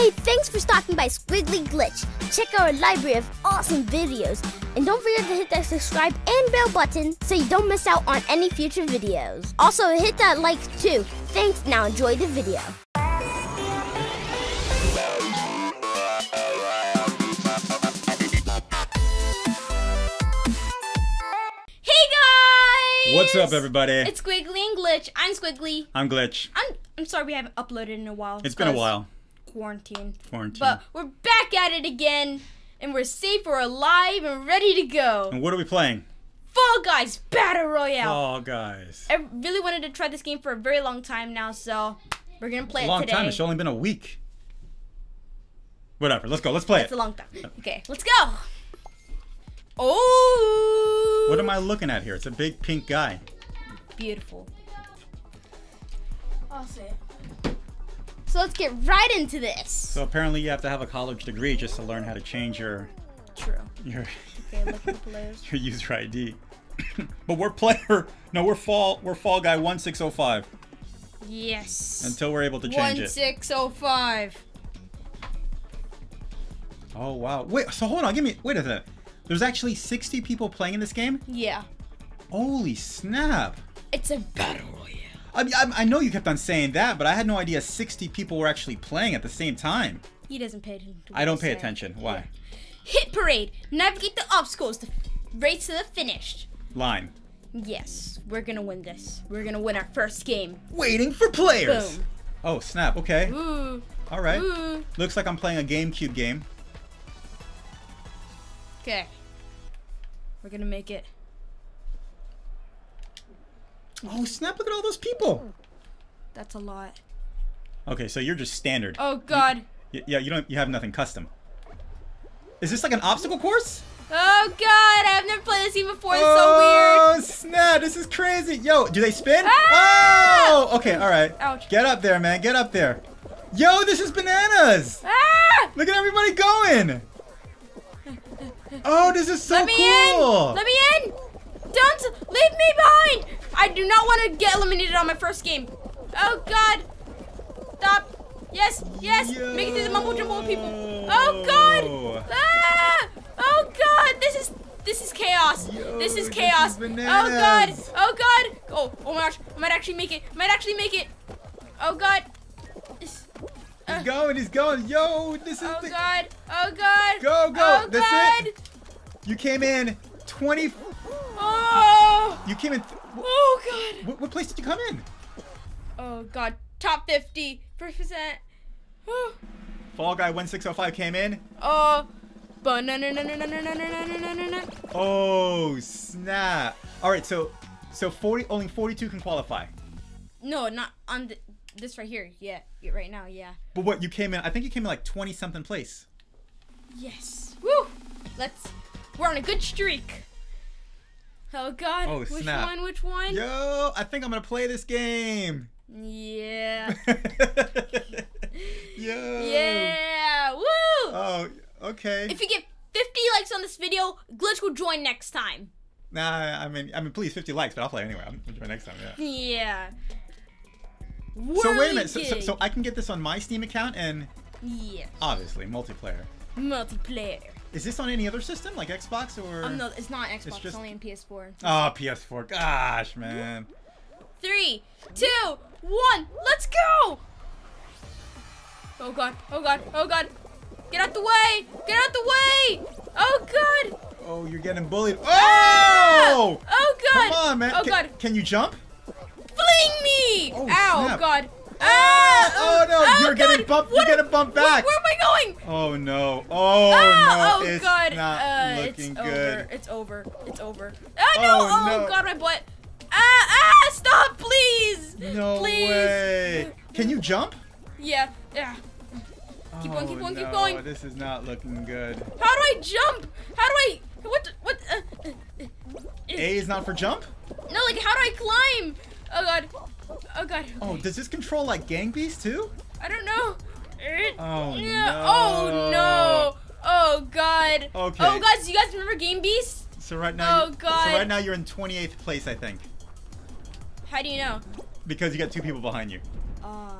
Hey, thanks for stopping by Squiggly Glitch. Check out our library of awesome videos. And don't forget to hit that subscribe and bell button so you don't miss out on any future videos. Also, hit that like too. Thanks, now enjoy the video. Hey guys! What's up, everybody? It's Squiggly and Glitch. I'm Squiggly. I'm Glitch. I'm I'm sorry we haven't uploaded in a while. It's been a while. Quarantine. Quarantine. But we're back at it again, and we're safe, we're alive, and ready to go. and what are we playing? Fall Guys Battle Royale. Oh, guys. I really wanted to try this game for a very long time now, so we're gonna play A it long today. time. It's only been a week. Whatever. Let's go. Let's play It's it. It's a long time. Okay, let's go. Oh. What am I looking at here? It's a big pink guy. Beautiful. I'll see it. So let's get right into this. So apparently you have to have a college degree just to learn how to change your True. your Okay, look at the players. your user ID. but we're player. No, we're fall. We're fall guy one six zero five Yes. until we're able to change One it. six oh five. Oh wow. Wait. So hold on. Give me. Wait a minute. There's actually 60 people playing in this game. Yeah. Holy snap. It's a battle royale. I mean, I, I know you kept on saying that, but I had no idea 60 people were actually playing at the same time. He doesn't pay attention. To I don't pay attention. Why? Hit parade. Navigate the obstacles to race to the finish. Line. Yes, we're gonna win this. We're gonna win our first game. Waiting for players. Boom. Oh, snap. Okay. Ooh. All right. Ooh. Looks like I'm playing a GameCube game. Okay. We're gonna make it. Oh, snap. Look at all those people. That's a lot. Okay, so you're just standard. Oh God. Y- yeah, you don't you have nothing custom. Is this like an obstacle course? Oh God. I've never played this game before. It's oh, so weird. Oh snap. This is crazy. Yo, do they spin? Ah! Oh, okay. All right. Ouch. Get up there, man. Get up there. Yo, this is bananas. Ah! Look at everybody going. Oh, this is so Let me cool. in! Let me in! Don't leave me behind! I do not want to get eliminated on my first game. Oh God! Stop! Yes, yes! Make it to the mumble jumble people. Oh God! Ah! Oh God! This is this is chaos. Yo, this is this chaos. is oh God! Oh God! Oh oh my gosh! I might actually make it. I might actually make it. Oh God! This- He's going. He's going. Yo, this is Oh the- God! Oh God! Go, go. Oh That's God! it. You came in 20. You came in. th- Oh God! what, what place did you come in? Oh god, top 50 percent. Fall Guy 1605 came in. oh, banana. No no no no no no no no. Oh, snap. All right, so so 40 only 42 can qualify. No, not on th- this right here. Yeah, yeah, right now. Yeah. But what you came in, I think you came in like 20 something place. Yes. Woo. Let's. We're on a good streak. Oh god. Oh, which snap. one? Which one? Yo, I think I'm gonna play this game. Yeah. Yo. yeah. Woo. Oh, okay. if you get 50 likes on this video, Glitch will join next time. Nah, I mean, I mean, please 50 likes, but I'll play anyway. I'm gonna next time. Yeah. Yeah. So wait a minute. So, so, so I can get this on my Steam account and Yeah. obviously multiplayer. Multiplayer. Is this on any other system like Xbox or? Um, no, it's not Xbox. It's, just- only on PS4. Oh, PS4. Gosh, man. Three, two, one, let's go! Oh god, oh god, oh god. Get out the way! Get out the way! Oh god! Oh, you're getting bullied. Ah! Oh! Oh god! Come on, man. Oh Can- god! Can you jump? Fling me! Oh, Ow, snap. god. Ah! Oh, no, you're getting bumped- What you're getting bumped back. Where, am I going? Oh no. Oh ah, no. oh it's god. not uh, looking it's good. over. It's over. It's over. Ah no! Oh, Oh, god, my butt. Ah ah! Stop, please! No please. way. Can you jump? Yeah. Yeah. Keep going, keep Oh, going, keep going. This is not looking good. How do I jump? How do I? What? What? Uh, uh, uh, A is not for jump? No, like how do I climb? Oh god. Oh god. Oh, does this control like Gang Beast too? I don't know. Oh, Yeah. no. Oh no. Oh god. Okay. Oh guys, you guys remember Gang Beast? So right now, Oh, God. So right now you're in 28th place, I think, How do you know? because you got two people behind you. Uh.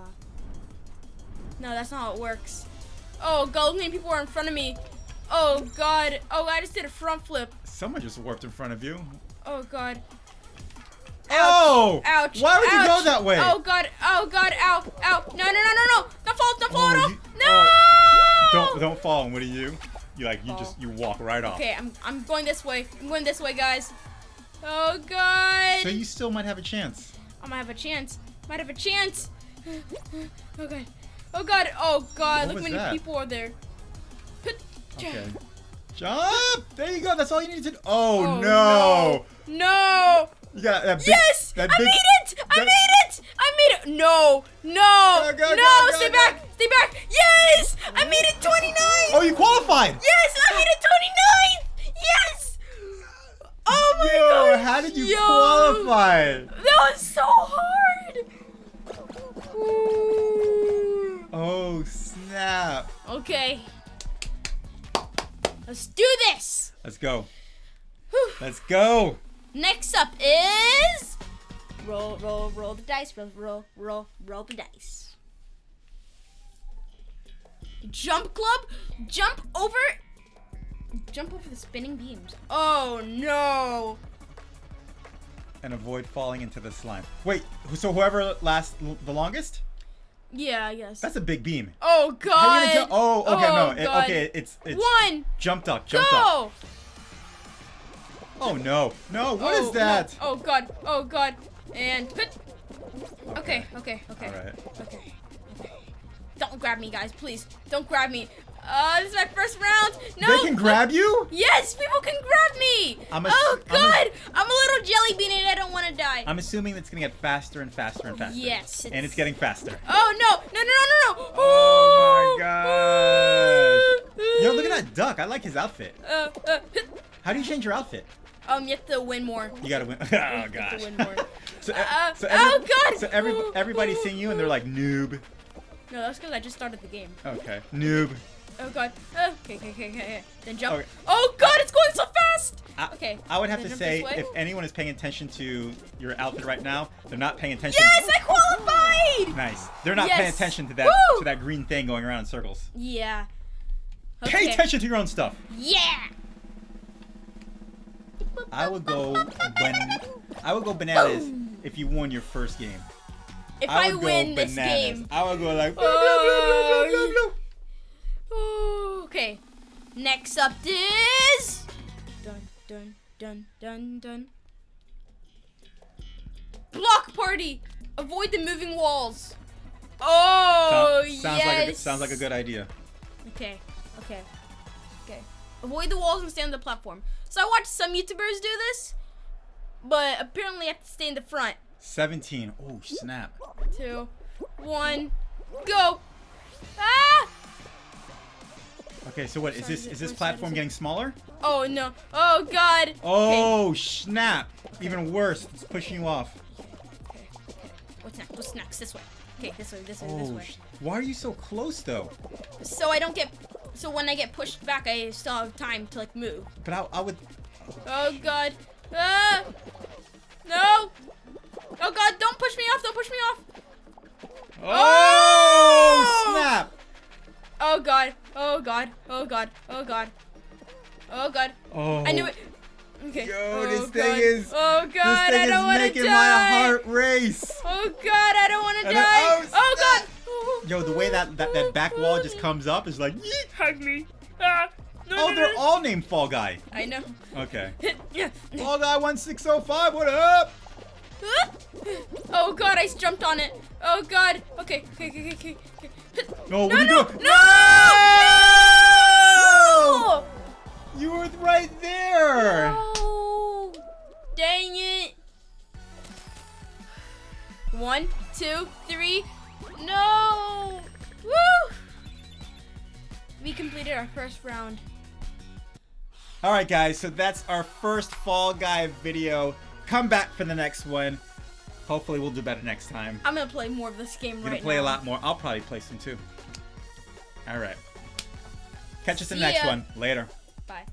No, that's not how it works. Oh god, many people are in front of me. Oh god. Oh, I just did a front flip. Someone just warped in front of you. Oh god. Oh! Ouch. Why would you go that way? Oh god. Oh god. Ow. Ow. No, no, no, no, no. Don't fall. Don't fall Oh, you- oh, oh. no. Don't don't fall. And what do you? You like you just you walk right off. Okay, I'm I'm going this way. I'm going this way, guys. Oh god. So you still might have a chance. I might have a chance. Might have a chance. Oh god. Oh god. Oh god. What Look how many that? people are there. Okay. Jump! There you go. That's all you need to do. Oh, Oh, no. No. You got that big. Yes! That I made it! I made it! I made it! No! No! Go, go, no! go, stay back! Stay back! Yes! I made it 29! Oh, you qualified. Yes! I made it 29! Yes! Oh my Yo, god! how did you Yo. qualify? That was so hard! Ooh. Oh snap! Okay. Let's do this! Let's go. Whew. Let's go. Next up is roll, roll, roll the dice. Roll, roll, roll, roll the dice. Jump club. Jump over. Jump over the spinning beams. Oh no! And avoid falling into the slime. Wait, so whoever lasts l- the longest? Yeah, I guess. That's a big beam. oh god! How you gonna jump? Oh, okay, Oh, no. It, oh, okay, it's it's One. jump duck, jump duck. Go! Oh no, no. What is Oh, no. that? Oh god! Oh god! And hut. Okay, okay, okay. All right. Okay. Okay. Don't grab me, guys, please. Don't grab me. Uh, this is my first round. No. They can grab you? Yes, people can grab me. I'm a- oh I'm a- God, I'm a, little jelly bean and I don't want to die. I'm assuming it's gonna get faster and faster and faster. Yes, And it's- it's getting faster. oh no, no, no, no, no, no. Oh my gosh. Yo, look at that duck. I like his outfit. Uh, uh, How do you change your outfit? Um, you have to win more. You gotta win. Oh gosh. to win more. so, Uh, so oh, God. So every, everybody's seeing you and they're like noob. No, that's because I just started the game. Okay. Noob. Oh God. Uh, okay, okay, okay, okay, okay. Then jump. Okay. Oh God, it's going so fast. I, Okay. I would have to say if anyone is paying attention to your outfit right now, they're not paying attention. Yes, I qualified. Nice. They're not paying attention to that Woo! to that green thing going around in circles. Yeah. Pay attention to your own stuff. Yeah. I would go when I would go bananas if you won your first game. If I, go win this game. I would go like. Oh, okay. Next up is dun dun dun dun dun. Block party. Avoid the moving walls. Oh Sound- sounds yes. like a sounds like a good idea. Okay. Okay. Okay. Avoid the walls and stay on the platform. So I watched some YouTubers do this, but apparently I have to stay in the front. 17. Oh snap. Two, one, go. Ah! Okay, so what is Sorry, this? is this platform getting smaller? Oh no. Oh god. Okay. Oh snap! Even worse, it's pushing you off. Okay. What's next? What's next? This way. Okay, this way, this way, this Oh, way. sh- why are you so close though? So I don't get. So when I get pushed back, I still have time to like move. But I, I would. Oh god. Ah! No! Oh god! Don't push me off! Don't push me off! Oh, Oh! snap! Oh god! Oh god! Oh god! Oh god! Oh god! Oh. I knew it. Okay. Yo, oh, this god. thing is. Oh god! I don't want to making die. my heart race. Oh god! I don't want to die. oh, oh god! Yo, the way that that, that back wall just comes up is like. Yeet. Hug me. Ah. No, Oh, no, they're no. all named Fall Guy. I know. Okay. yeah. Fall Guy 1605, what up? Oh god, I jumped on it. Oh god. Okay, okay, okay, okay, okay. No, what No, are you no, doing? no! No! You were right there. Oh, dang it. One, two, three. No! Woo! We completed our first round. All right, guys. So that's our first Fall Guy video. Come back for the next one. Hopefully, we'll do better next time. I'm gonna play more of this game You're right gonna play now. a lot more. I'll probably play some too. All right. Catch us in the next ya. one. Later. Bye.